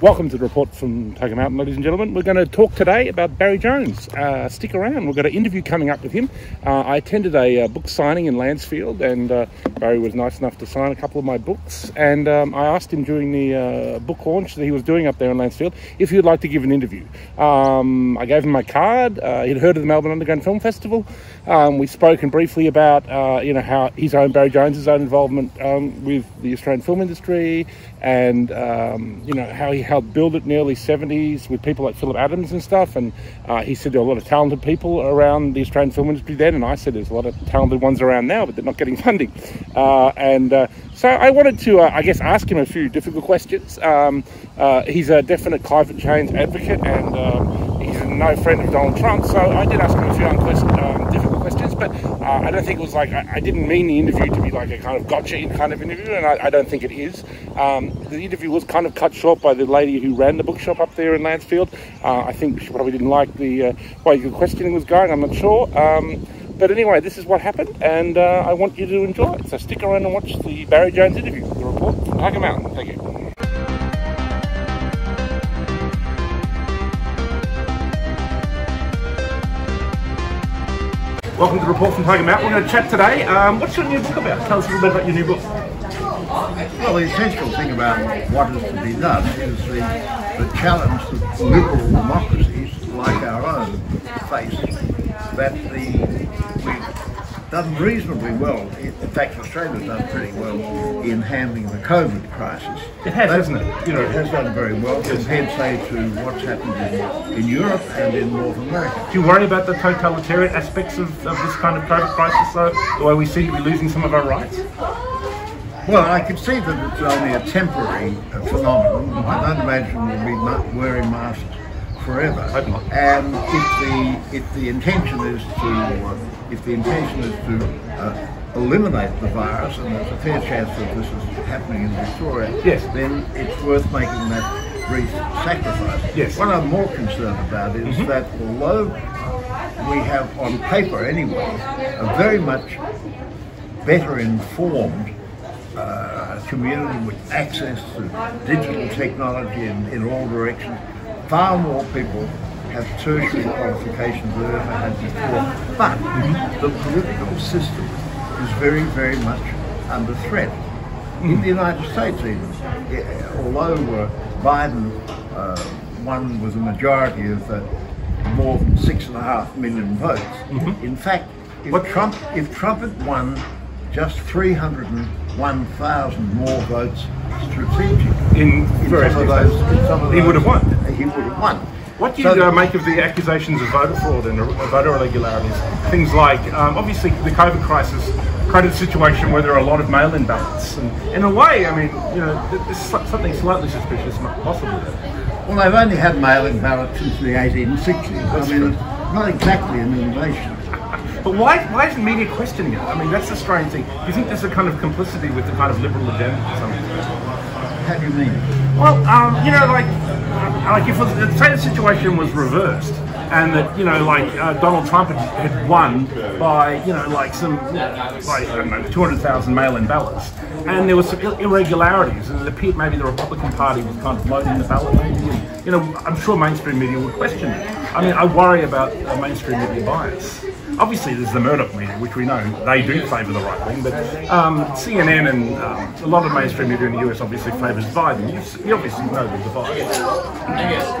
Welcome to the report from Tiger Mountain, ladies and gentlemen. We're going to talk today about Barry Jones. Uh, stick around, we've got an interview coming up with him. Uh, I attended a uh, book signing in Mansfield, and uh, Barry was nice enough to sign a couple of my books. And um, I asked him during the uh, book launch that he was doing up there in Mansfield if he would like to give an interview. Um, I gave him my card. Uh, he'd heard of the Melbourne Underground Film Festival. Um, we spoken briefly about you know how his own Barry Jones's own involvement um, with the Australian film industry, and um, you know how he helped build it in the early 70s with people like Phillip Adams and stuff. And uh, he said there were a lot of talented people around the Australian film industry then. And I said there's a lot of talented ones around now, but they're not getting funding. Uh, and uh, so I wanted to, uh, I guess, ask him a few difficult questions. Um, uh, he's a definite climate change advocate and um, he's no friend of Donald Trump. So I did ask him a few um, difficult but uh, I don't think it was like, I, I, didn't mean the interview to be like a kind of gotcha kind of interview, and I, I don't think it is. Um, the interview was kind of cut short by the lady who ran the bookshop up there in Mansfield. Uh, I think she probably didn't like the uh, way the questioning was going, I'm not sure. Um, but anyway, this is what happened, and uh, I want you to enjoy it. So stick around and watch the Barry Jones interview, the report from Tiger Mountain. Thank you. Welcome to the report from Tiger Mountain. We're going to chat today. Um, what's your new book about? Tell us a little bit about your new book. Well, the essential thing about what is to be done is the, the challenge that liberal democracies like our own face. That the done reasonably well. In fact, Australia's done pretty well in handling the COVID crisis. It has, hasn't it? You know, it has done very well compared, say, to what's happened in, in Europe and in North America. Do you worry about the totalitarian aspects of, of this kind of COVID crisis, though? The way we seem to be losing some of our rights? Well, I can see that it's only a temporary phenomenon. Mm-hmm. I don't imagine we'll be wearing masks forever. And if the if the intention is to uh, if the intention is to uh, eliminate the virus, and there's a fair chance that this is happening in Victoria, yes. then it's worth making that brief sacrifice. Yes. What I'm more concerned about is mm -hmm. that although we have on paper anyway a very much better informed uh, community with access to digital technology in, in all directions, far more people have tertiary qualifications than ever had before. But the political system is very, very much under threat. In the United States even, although uh, Biden uh, won with a majority of uh, more than six and a half million votes, mm -hmm. in fact, if what? Trump if Trump had won just 301,000 more votes strategic in, in some of those, in some of he would have won he would have won. What do you so, uh, make of the accusations of voter fraud and voter irregularities? Things like, um, obviously, the COVID crisis created a situation where there are a lot of mail-in ballots, and in a way, I mean, you know, there's something slightly suspicious possible there. Well, they've only had mail-in ballots since the 1860s. That's I mean, true. not exactly an innovation. But why, why isn't media questioning it? I mean, that's the strange thing. Do you think there's a kind of complicity with the kind of liberal agenda to some extent? How do you mean? Well, um, you know, like like if the say the situation was reversed and that you know like uh, Donald Trump had, had, won by you know like some I don't know 200,000 mail-in ballots and there were some irregularities and it appeared maybe the Republican Party was kind of loading the ballot maybe you know I'm sure mainstream media would question it. I mean I worry about uh, mainstream media bias obviously there's the Murdoch media, which we know they do favour the right wing, but um, CNN and um, a lot of mainstream media in the US obviously favours Biden. You, you, obviously know the divide.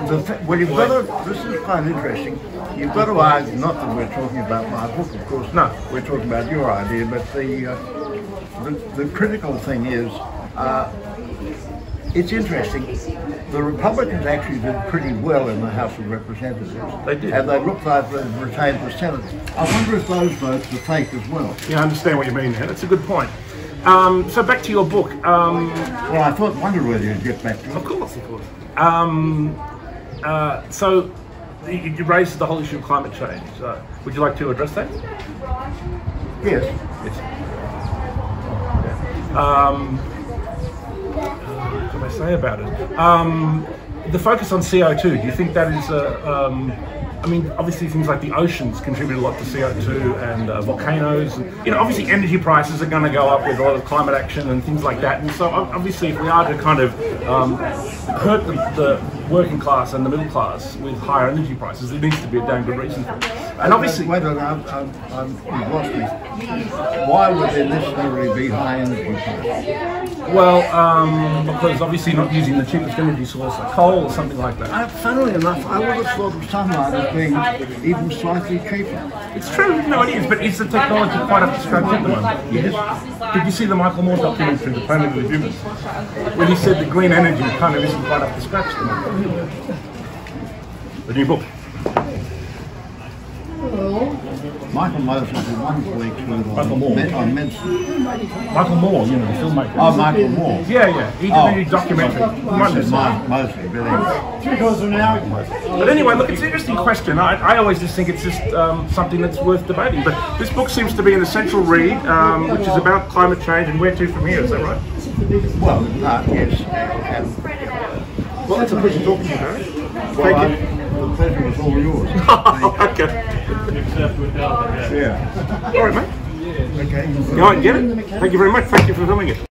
The well, you've got to, this is quite interesting. You've got to argue, not that we're talking about my book, of course, no, we're talking about your idea, but the, uh, the, the critical thing is uh, it's interesting. The Republicans actually did pretty well in the House of Representatives. They did. And they looked like they retained the Senate. I wonder if those votes are fake as well. Yeah, I understand what you mean there. That's a good point. Um, so back to your book. Um, well, I thought, wondered whether you'd get back to it. Of course, of course. Um, uh, so you, you, raised the whole issue of climate change. Uh, would you like to address that? Yes. Yes. Um, say about it? Um, the focus on CO2, do you think that is a, um, I mean, obviously things like the oceans contribute a lot to CO2 and uh, volcanoes. And, you know, obviously energy prices are going to go up with a lot of climate action and things like that. And so obviously if we are to kind of um, hurt the, the working class and the middle class with higher energy prices, there needs to be a damn good reason for it. And obviously, wait a minute, I'm, I'm, I'm, you've lost me. Why would there necessarily be high energy prices? Well, um, because obviously not using the cheapest energy source like coal or something like that. Uh, funnily enough, I would have thought of sunlight as being even slightly cheaper. It's true, no, it is, but is the technology quite up to scratch at the moment? You just, did you see the Michael Moore documentary, The Planet of the Humans? When he said the green energy kind of isn't quite up to scratch at the moment. The new book. Michael Mosley is a wonderful expert Michael Moore. med- on medicine. Michael Moore, you know, the filmmaker. Oh, Michael Moore. Yeah, yeah, he did Oh, a documentary. You might You have said seen Mike Mosley, but anyway. But anyway, look, it's an interesting question. I, I always just think it's just um, something that's worth debating. But this book seems to be an essential read, um, which is about climate change and where to from here. Is that right? Well, uh, yes. And, Well, it's a pleasure talking to you, Barry. well, Thank you. the pleasure was all yours. yeah. All right, mate. Okay. Go get it. Thank you very much. Thank you for filming it.